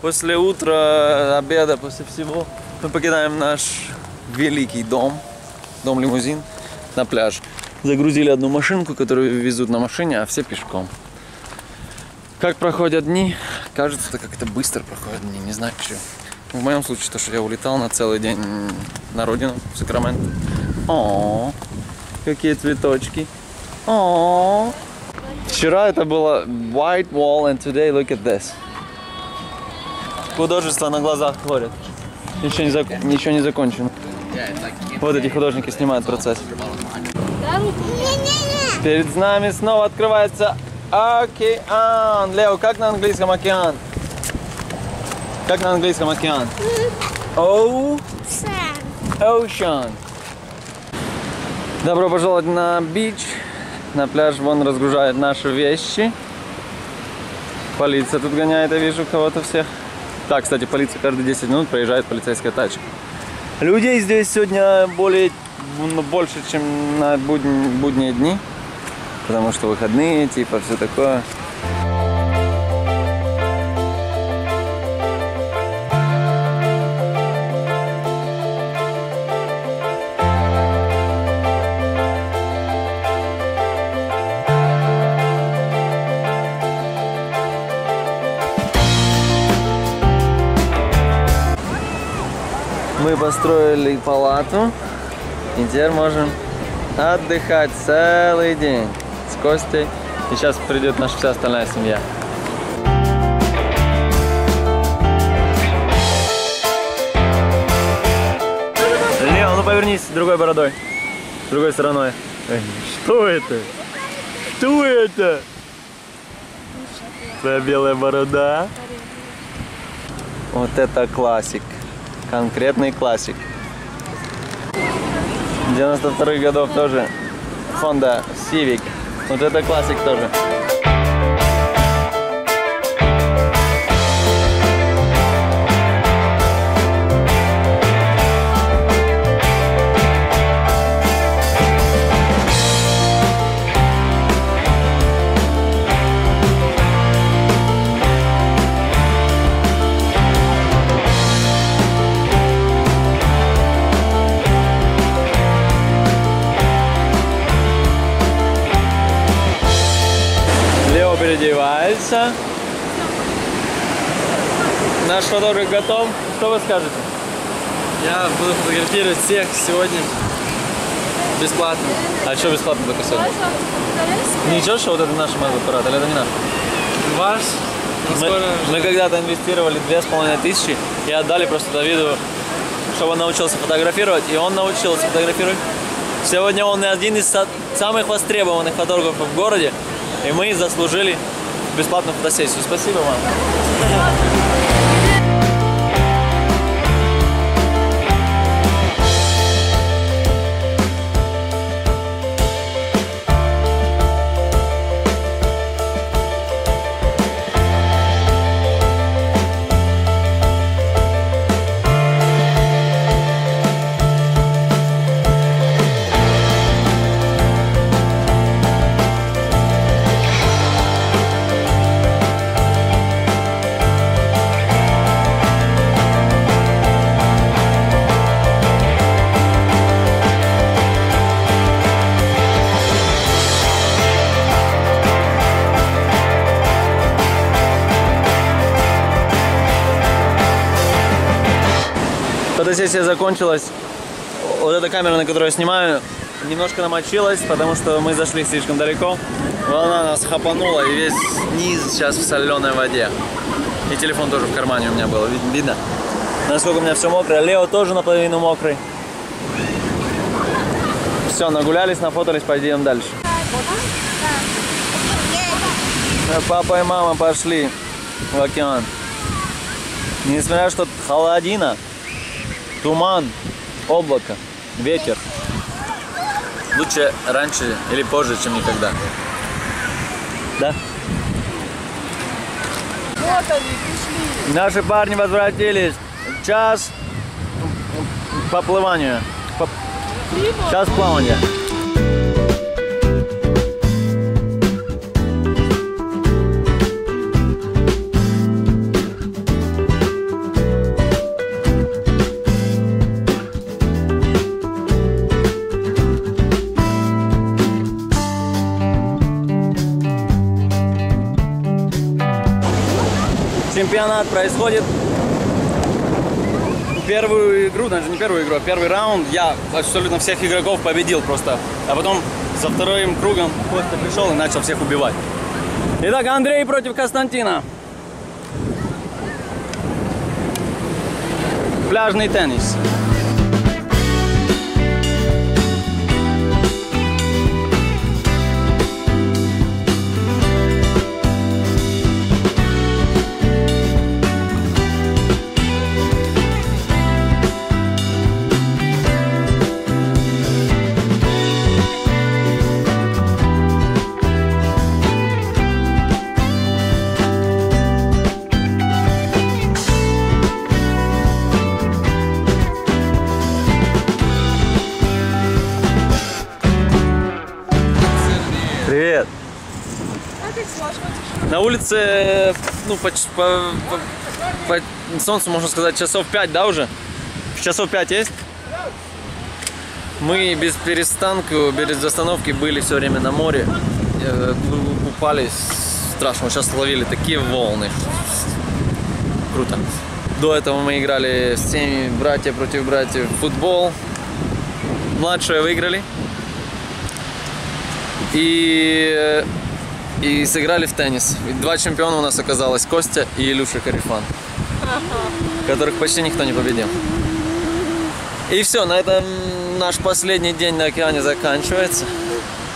после утра, обеда, после всего мы покидаем наш великий дом, дом-лимузин на пляж. Загрузили одну машинку, которую везут на машине, а все пешком. Как проходят дни? Кажется, это как-то быстро проходят дни, не знаю почему. В моем случае, то, что я улетал на целый день на родину, в Сакраменто. О, какие цветочки. О, Вчера это было white wall, and today look at this. Художество на глазах творят. Еще не, зак- ничего не закончено. Вот эти художники снимают процесс. Перед нами снова открывается океан. Лео, как на английском океан? Как на английском океан? О, Сам. Ocean. Добро пожаловать на бич. На пляж вон разгружают наши вещи. Полиция тут гоняет, я вижу кого-то всех. Так, кстати, полиция каждые 10 минут проезжает полицейская тачка. Людей здесь сегодня более, больше, чем на будни- будние дни. Потому что выходные, типа, все такое. Построили палату и теперь можем отдыхать целый день с Костей. И сейчас придет наша вся остальная семья. Лео, ну повернись другой бородой. Другой стороной. Что это? Что это? Твоя белая борода? Вот это классик. Конкретный классик. 92-х годов тоже Honda Civic. Вот это классик тоже. Переодевается. Наш фотограф готов. Что вы скажете? Я буду фотографировать всех сегодня бесплатно. А что бесплатно только сегодня? Ничего, что вот это наш аппарат, или это не наш? Ваш? Ну, Мы, скоро... мы когда-то инвестировали две с половиной тысячи и отдали просто Давиду, чтобы он научился фотографировать, и он научился фотографировать. Сегодня он один из са- самых востребованных фотографов в городе, и мы заслужили бесплатную фотосессию. Спасибо вам. Фотосессия закончилась. Вот эта камера, на которую я снимаю, немножко намочилась, потому что мы зашли слишком далеко. Волна нас хапанула, и весь низ сейчас в соленой воде. И телефон тоже в кармане у меня был, Вид- видно? Насколько у меня все мокрое. Лео тоже наполовину мокрый. Все, нагулялись, нафотались, пойдем дальше. Папа и мама пошли в океан. Несмотря что холодина, туман, облако, ветер. Лучше раньше или позже, чем никогда. Да? Вот они, пришли. Наши парни возвратились. Час по плыванию. По- Час плавания. Чемпионат происходит. Первую игру, даже не первую игру, а первый раунд я абсолютно всех игроков победил просто. А потом за вторым кругом Костя пришел и начал всех убивать. Итак, Андрей против Константина. Пляжный теннис. На улице, ну, по, по- по- по солнцу, можно сказать, часов 5, да, уже? Часов 5 есть? Мы без перестанку, без остановки были все время на море. Э, Купались страшно. Сейчас ловили такие волны. Круто. До этого мы играли с всеми братья против братьев в футбол. Младшие выиграли. И, и сыграли в теннис. И два чемпиона у нас оказалось, Костя и Илюша Карифан, которых почти никто не победил. И все, на этом наш последний день на океане заканчивается.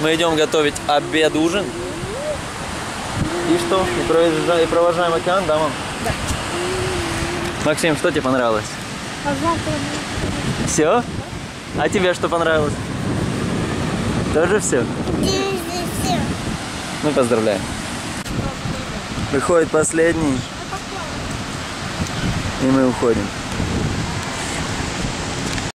Мы идем готовить обед, ужин. И что? И, проезжаем, и провожаем океан, да, мам? Да. Максим, что тебе понравилось? Все? А тебе что понравилось? Тоже все? Ну, поздравляю. Выходит последний. И мы уходим.